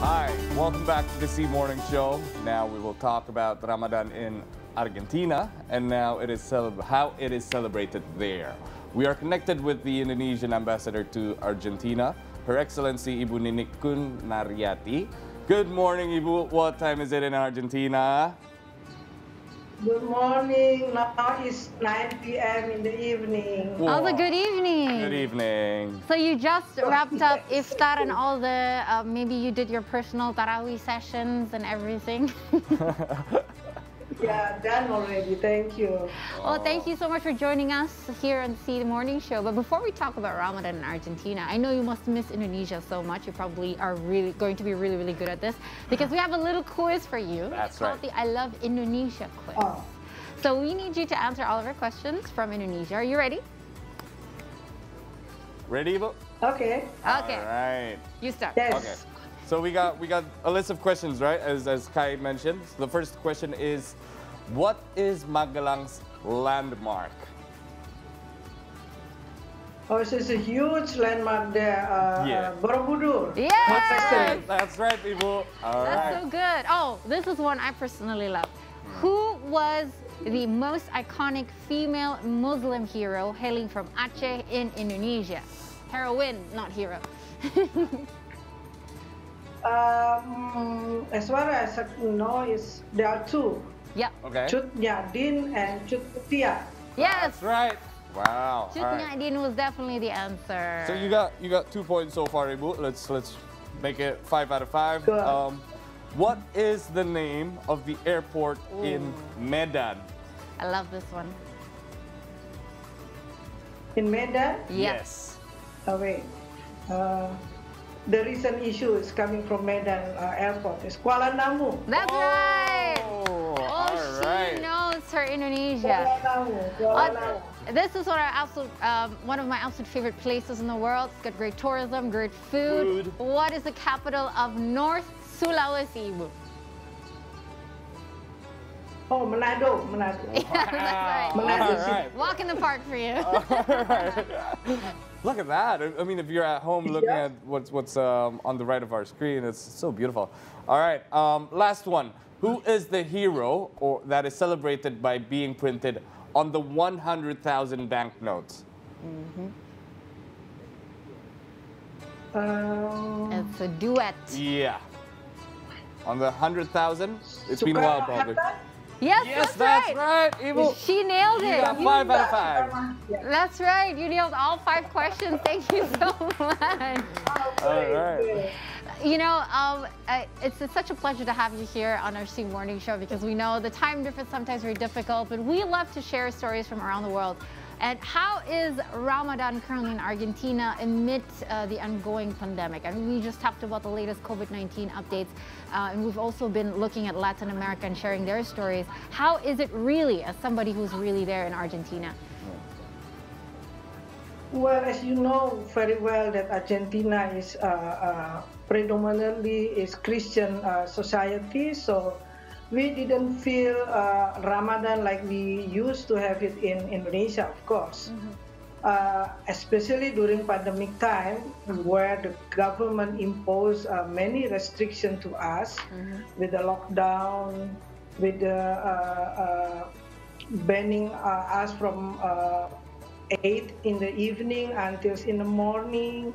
Hi, welcome back to the C Morning Show. Now we will talk about Ramadan in Argentina and now it is how it is celebrated there. We are connected with the Indonesian ambassador to Argentina, Her Excellency Ibu Niniek Kun Naryatie. Good morning, Ibu. What time is it in Argentina? Good morning. Now it's 9 p.m. in the evening. Also, good evening. Good evening. So you just wrapped up iftar and all the uh, maybe you did your personal tarawih sessions and everything. Yeah, done already. Thank you. well, thank you so much for joining us here on See the Morning Show. But before we talk about Ramadan in Argentina, I know you must miss Indonesia so much. You probably are really going to be really, really good at this because we have a little quiz for you. That's it's called right. the I Love Indonesia quiz. Oh. So we need you to answer all of our questions from Indonesia. Are you ready? Ready, Ibu? Okay. Okay. All right. You start. Yes. Okay. So we got we got a list of questions, right? As as Kai mentioned. So the first question is, what is Magelang's landmark? Oh, this is a huge landmark there. Uh, Yeah. uh, Borobudur. Yes! Monastery. That's right, Ibu. All That's right. so good. Oh, this is one I personally love. Who was the most iconic female Muslim hero hailing from Aceh in Indonesia? Heroine, not hero. Um, as far as I know, is there are two. Yep. Okay. Cut Nyak Dhien and Chut Tia. Yes. That's right. Wow. Chut All right. Nyadin was definitely the answer. So you got you got two points so far, Ibu. Let's let's make it five out of five. Good. Um, what is the name of the airport in Medan? I love this one. In Medan. Yes. Oh, wait. Uh, the recent issue is coming from Medan uh, Airport. It's Kuala Namu. That's right. Oh, Oh, she knows her Indonesia. Kuala Namu. Kuala Uh, this is one of, our absolute, um, one of my absolute favorite places in the world. It's got great tourism, great food. Food. What is the capital of North Sulawesi, Ibu? Oh, Manado. Manado. Yeah, that's right. Manado right. Walk in the park for you. Look at that. I- I mean, if you're at home looking Yeah. at what's what's um, on the right of our screen, it's so beautiful. All right. Um, last one. Who is the hero or that is celebrated by being printed on the 100,000 banknotes? Um, it's a duet. Yeah. On the 100,000, it's been a while, probably. Yes, Yes, that's, that's right. right. Evil. She nailed it. You it. got You- five out of five. That's right. You nailed all five questions. Thank you so much. All right. You know, um, it's, it's such a pleasure to have you here on our C Morning Show because we know the time difference sometimes very difficult, but we love to share stories from around the world. And how is Ramadan currently in Argentina amid uh, the ongoing pandemic? Mean, we just talked about the latest COVID-19 updates, uh, and we've also been looking at Latin America and sharing their stories. How is it really, as somebody who's really there in Argentina? Well, as you know very well, that Argentina is uh, uh, predominantly is Christian uh, society, so we didn't feel uh, Ramadan like we used to have it in Indonesia, of course. Uh, especially during pandemic time, where the government imposed uh, many restrictions to us with the lockdown, with the uh, uh, banning uh, us from uh, 8 in the evening until in the morning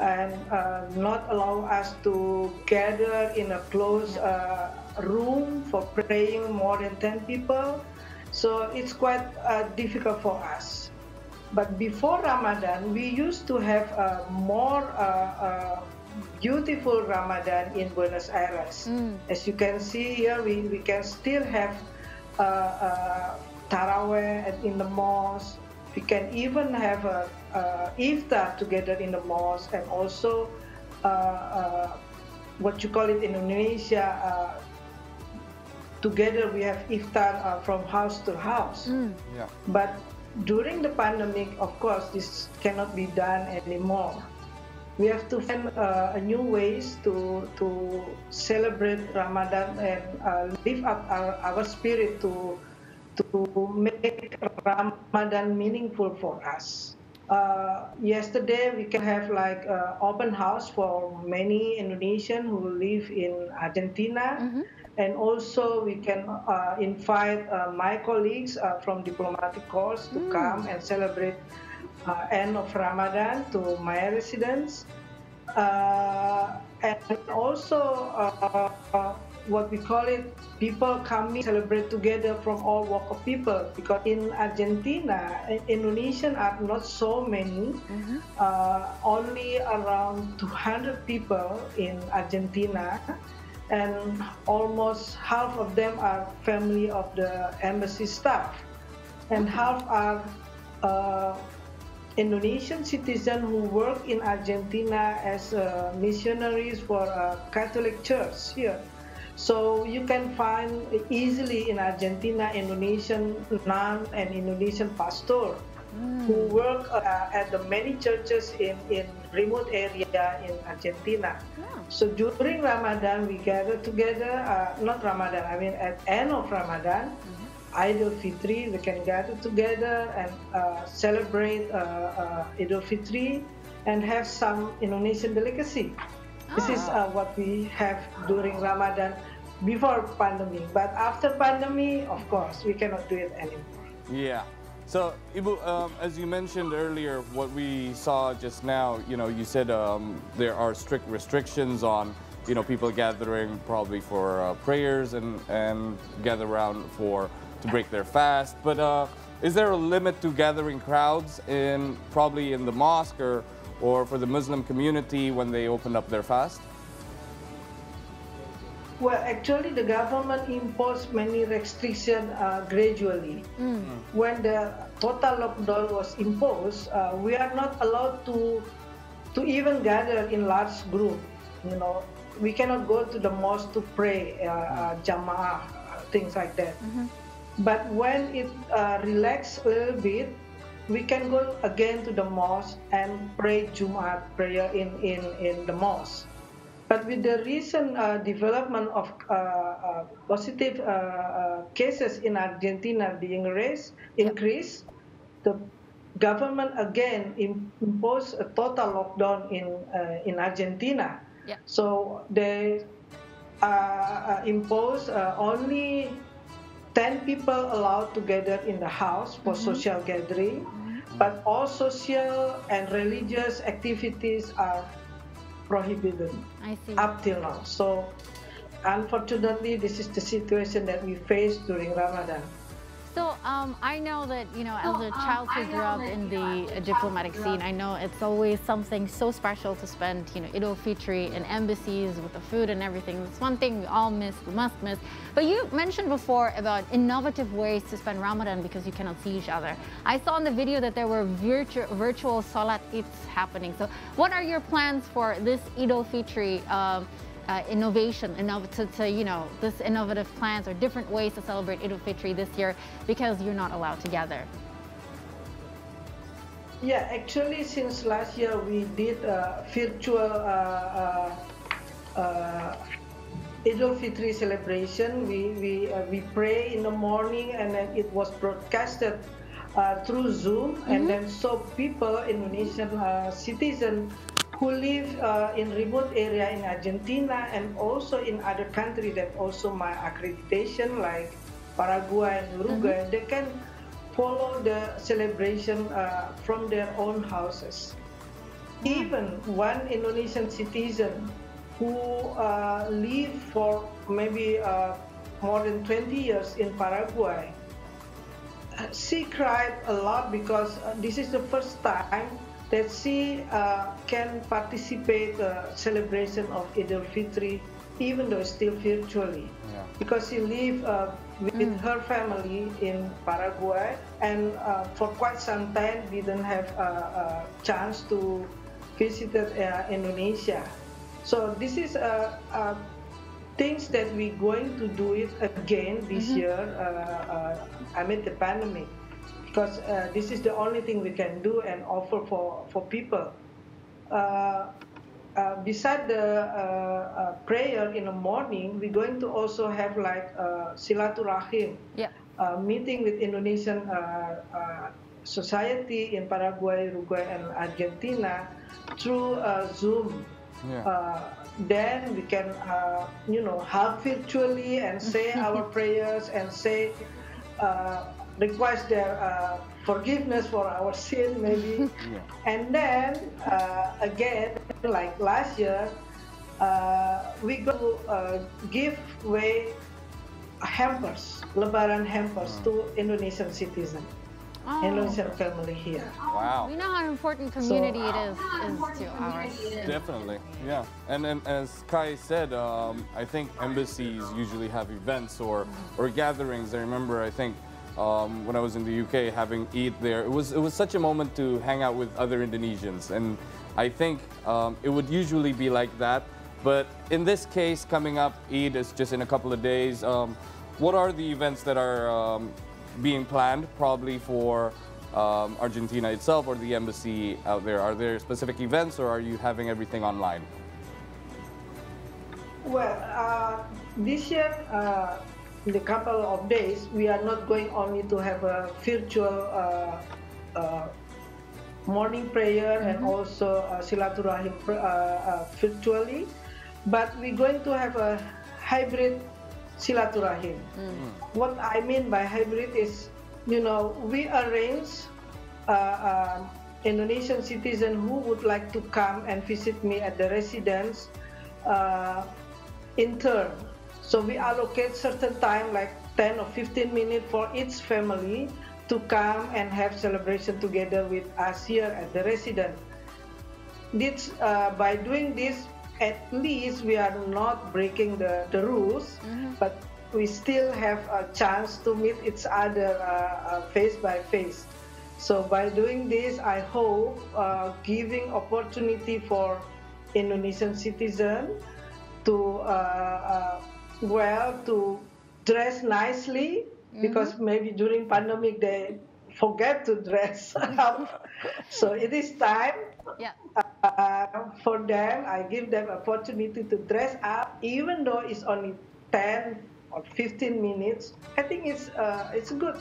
and uh, not allow us to gather in a closed uh, room for praying more than 10 people. So it's quite uh, difficult for us. But before Ramadan, we used to have a more uh, uh, beautiful Ramadan in Buenos Aires. As you can see here, we, we can still have uh, uh, Tarawih in the mosque. We can even have a, a iftar together in the mosque and also uh, uh, what you call it in Indonesia. Uh, together we have iftar uh, from house to house. Yeah. But during the pandemic, of course, this cannot be done anymore. We have to find uh, a new ways to to celebrate Ramadan and uh, lift up our, our spirit to to make Ramadan meaningful for us. uh, yesterday we can have like uh, open house for many Indonesian who live in Argentina. Mm-hmm. And also we can uh, invite uh, my colleagues uh, from diplomatic corps to mm. come and celebrate uh, end of Ramadan to my residence. and also what we call it people coming celebrate together from all walk of people. Because in argentina indonesian are not so many. Mm-hmm. uh, only around 200 people in argentina. And almost half of them are family of the embassy staff. And half are uh, Indonesian citizens who work in Argentina as uh, missionaries for a Catholic Church here. So you can find easily in Argentina Indonesian nun and Indonesian pastor mm. who work uh, at the many churches in, in remote area in Argentina. Yeah. So during Ramadan we gather together, uh, not Ramadan, I mean at end of Ramadan, mm-hmm. Idul Fitri, we can gather together and uh, celebrate uh, uh, Idul Fitri and have some Indonesian delicacy. This is ah. uh, what we have during Ramadan before pandemic. But after pandemic, of course, we cannot do it anymore. Yeah. So, Ibu, um, as you mentioned earlier, what we saw just now, you know, you said um, there are strict restrictions on, you know, people gathering probably for uh, prayers and, and gather around for to break their fast. But uh, is there a limit to gathering crowds in probably in the mosque or, or for the Muslim community when they open up their fast? Well, actually, the government imposed many restrictions uh, gradually. Mm. When the total lockdown was imposed, uh, we are not allowed to to even gather in large group. You know, we cannot go to the mosque to pray, uh, uh jamaah, things like that. Mm-hmm. But when it uh, relaxed a little bit, we can go again to the mosque and pray Jumat prayer in in in the mosque. But with the recent uh, development of uh, uh positive uh, uh, cases in Argentina being raised, increased, the government again imposed a total lockdown in in Argentina. Yeah. So they impose only 10 people allowed together in the house for mm-hmm. social gathering, mm-hmm. but all social and religious activities are prohibited up till now. So unfortunately, this is the situation that we face during Ramadan. So um, I know that, you know, as a um, child who grew up in the diplomatic scene, I know it's always something so special to spend, you know, Idul Fitri in embassies with the food and everything. It's one thing we all miss, we must miss. But you mentioned before about innovative ways to spend Ramadan because you cannot see each other. I saw in the video that there were virtu virtual Salat Eids happening. So what are your plans for this Idul Fitri? Um, uh, innovation, to, to, you know, this innovative plans or different ways to celebrate Idul Fitri this year because you're not allowed together? Yeah, actually, since last year we did a virtual uh, uh, uh, Idul Fitri celebration. We we uh, we pray in the morning, and then it was broadcasted uh, through Zoom, mm -hmm. and mm-hmm. then so people, Indonesian uh, citizens, who live uh, in remote area in Argentina and also in other countries that also my accreditation like Paraguay and Uruguay, mm-hmm. they can follow the celebration uh, from their own houses. Even one Indonesian citizen who uh, live for maybe uh, more than 20 years in Paraguay, she cried a lot because uh, this is the first time that she uh, can participate the celebration of Idul Fitri even though still virtually yeah. because she live uh, with mm. her family in Paraguay and uh, for quite some time didn't have a, a chance to visit uh, Indonesia so this is a things that we're going to do it again this mm-hmm. year amid the pandemic because uh, this is the only thing we can do and offer for, for people. Uh, uh, beside the uh, uh, prayer in the morning, we're going to also have like uh, silaturahim, yeah. meeting with Indonesian society in Paraguay, Uruguay, and Argentina through uh, Zoom. Yeah. Uh, then we can, uh, you know, hug virtually and say our prayers and say, uh, request their uh, forgiveness for our sin, maybe. Yeah. And then uh, again, like last year, uh, we go to uh, give away hampers, Lebaran hampers to Indonesian citizens, Oh. Indonesian family here. Wow. We know how important community it is, is to ours. Definitely, yeah. And and as Kai said, um, I think embassies usually have events or or gatherings. I remember, I think. Um, when I was in the UK, having Eid there, it was it was such a moment to hang out with other Indonesians, and I think um, it would usually be like that. But in this case, coming up, Eid is just in a couple of days. Um, what are the events that are um, being planned, probably for um, Argentina itself or the embassy out there? Are there specific events, or are you having everything online? Well, uh, this year, uh, in the couple of days, we are not going only to have a virtual uh, uh, morning prayer and also uh, silaturahim uh, uh, virtually, but we're going to have a hybrid silaturahim. What I mean by hybrid is, you know, we arrange uh, Indonesian citizen who would like to come and visit me at the residence uh, in turn. So we allocate certain time, like 10 or 15 minutes for each family to come and have celebration together with us here at the residence. This, uh, by doing this, at least we are not breaking the, the rules, but we still have a chance to meet each other uh, uh, face by face. So by doing this, I hope uh, giving opportunity for Indonesian citizen to uh, uh, well to dress nicely because maybe during pandemic they forget to dress up. so it is time Yeah. uh, for them. I give them opportunity to dress up, even though it's only 10 or 15 minutes. I think it's uh, it's good.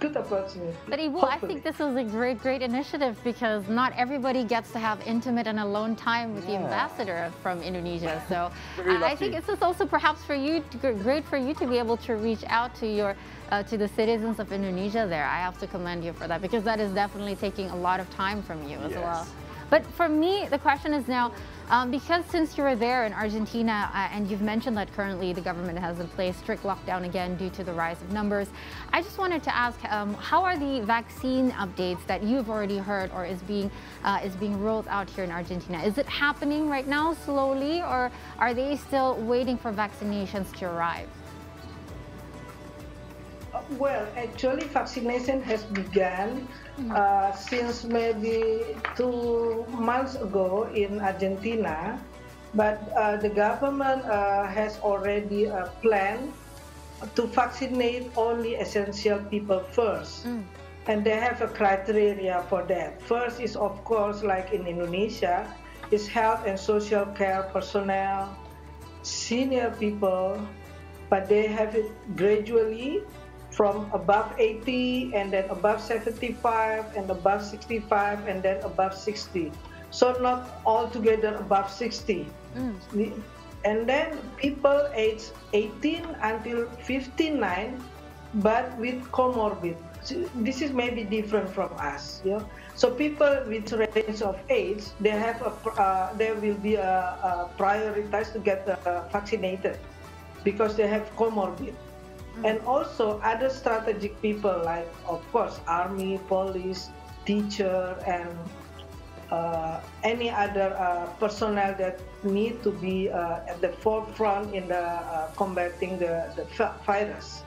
Good opportunity. But Ibu, I think this is a great, great initiative because not everybody gets to have intimate and alone time with the ambassador from Indonesia. So I think this is also perhaps for you, to, great for you to be able to reach out to your, uh, to the citizens of Indonesia there. I have to commend you for that because that is definitely taking a lot of time from you as well. But for me, the question is now, um, because since you were there in Argentina uh, and you've mentioned that currently the government has in place strict lockdown again due to the rise of numbers, I just wanted to ask, um, how are the vaccine updates that you've already heard or is being uh, is being rolled out here in Argentina? Is it happening right now slowly, or are they still waiting for vaccinations to arrive? Uh, Well, actually, vaccination has begun uh, since maybe two months ago in Argentina, but uh, the government uh, has already a plan to vaccinate only essential people first. And they have a criteria for that. First is, of course, like in Indonesia, is health and social care personnel, senior people, but they have it gradually from above 80 and then above 75 and above 65 and then above 60. So not altogether above 60. The- And then people age 18 until 59, but with comorbid. This is maybe different from us. Yeah. So people with range of age, they have a, uh, they will be uh, uh, prioritized to get uh, vaccinated because they have comorbid. And also other strategic people like, of course, army, police, teacher, and uh, any other uh, personnel that need to be uh, at the forefront in the uh, combating the, the virus.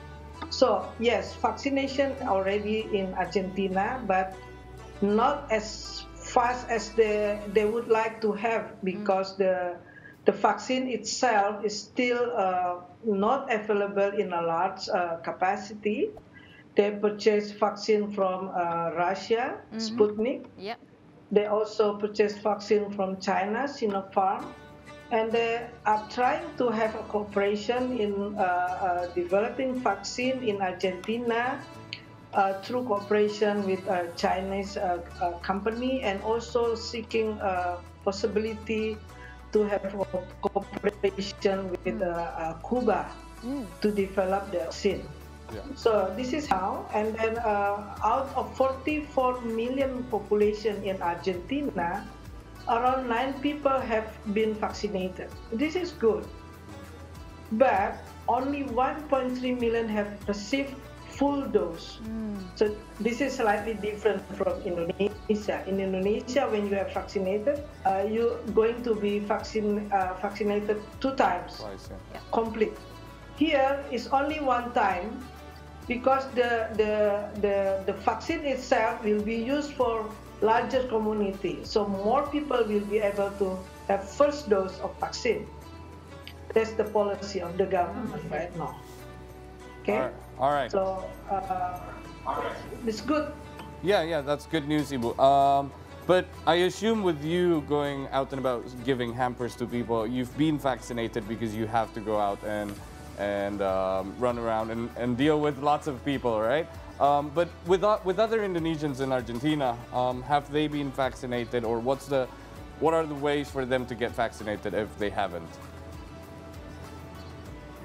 So yes, vaccination already in Argentina, but not as fast as they they would like to have because the the vaccine itself is still uh, not available in a large uh, capacity. They purchase vaccine from uh, Russia, Sputnik. Yep. They also purchased vaccine from China, Sinopharm, and they are trying to have a cooperation in uh, uh, developing vaccine in Argentina uh, through cooperation with a Chinese uh, uh, company and also seeking possibility to have cooperation with uh, Cuba mm. to develop the vaccine. Yeah. So this is how, and then uh, out of 44 million population in Argentina, around nine people have been vaccinated. This is good, but only 1.3 million have received full dose. Mm. So this is slightly different from Indonesia. In Indonesia, when you are vaccinated, uh, you're going to be vaccine, uh, vaccinated two times, yeah. complete. Here is only one time because the, the, the, the vaccine itself will be used for larger community. So more people will be able to have first dose of vaccine. That's the policy of the government right now. Okay. All right. All right. So uh, it's good. Yeah, yeah, that's good news, Ibu. Um, but I assume with you going out and about giving hampers to people, you've been vaccinated because you have to go out and and um, run around and, and deal with lots of people, right? Um, but with, uh, with other Indonesians in Argentina, um, have they been vaccinated or what's the, what are the ways for them to get vaccinated if they haven't?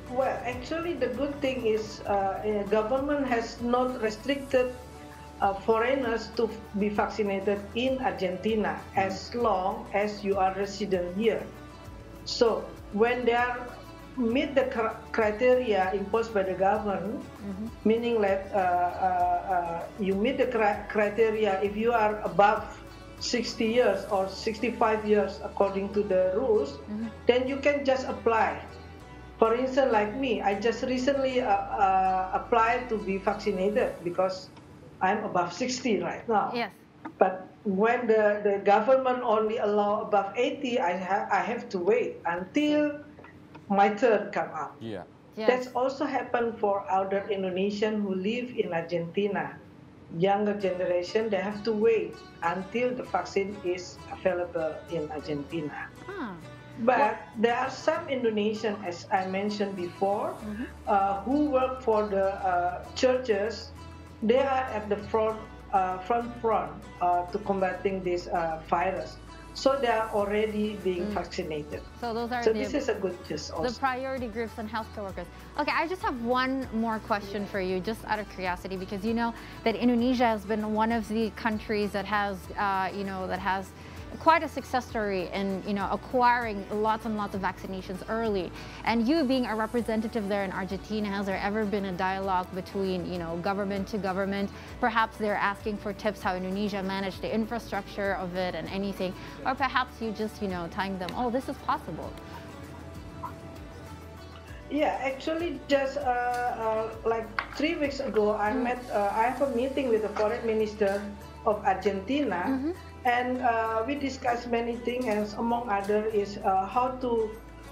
Well, actually, the good thing is uh, government has not restricted uh, foreigners to be vaccinated in Argentina as long as you are resident here. So when they are meet the criteria imposed by the government, mm-hmm. meaning that uh, uh, uh, you meet the criteria if you are above 60 years or 65 years according to the rules, mm-hmm. then you can just apply. For instance, like me, I just recently uh, uh, applied to be vaccinated because I'm above 60 right now. Yes. But when the, the government only allow above 80, I, ha- I have to wait until my turn come up. Yeah. Yes. That's also happened for older Indonesian who live in Argentina. Younger generation, they have to wait until the vaccine is available in Argentina. Huh. But there are some Indonesian, as I mentioned before, mm-hmm. uh, who work for the uh, churches. They are at the front, uh, front front uh, to combating this uh, virus. So they are already being mm. vaccinated. So those are so the, this is a good news also. The priority groups and healthcare workers. Okay, I just have one more question for you, just out of curiosity, because you know that Indonesia has been one of the countries that has, uh, you know, that has quite a success story in you know acquiring lots and lots of vaccinations early. And you being a representative there in Argentina, has there ever been a dialogue between you know government to government? Perhaps they're asking for tips how Indonesia managed the infrastructure of it and anything, or perhaps you just you know telling them, oh, this is possible. Yeah, actually, just uh, uh, like three weeks ago, I mm. met. Uh, I have a meeting with the foreign minister of Argentina, mm -hmm and uh, we discussed many things, and among other is uh, how to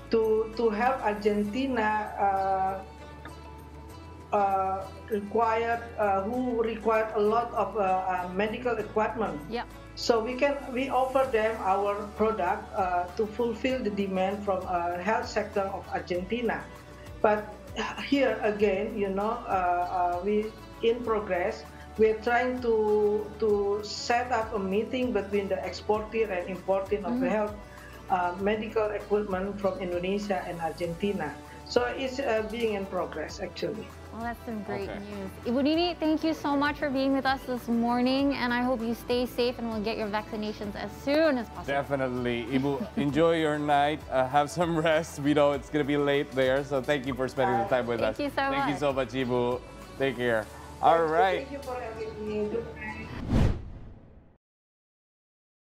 to to help Argentina uh, uh required uh, who required a lot of uh, medical equipment. Yeah. So we can we offer them our product to fulfill the demand from uh, health sector of Argentina, but here again, you know, we in progress we're trying to to set up a meeting between the exporter and importer of mm-hmm. health uh, medical equipment from Indonesia and Argentina. So it's uh, being in progress actually. Well, that's some great okay. news. Ibu Nini, thank you so much for being with us this morning, and I hope you stay safe and will get your vaccinations as soon as possible. Definitely. Ibu, enjoy your night. Uh, have some rest. We know it's going to be late there, so thank you for spending the time with thank us. You so thank much. you so much, Ibu. Take care. All right. Thank you for having me.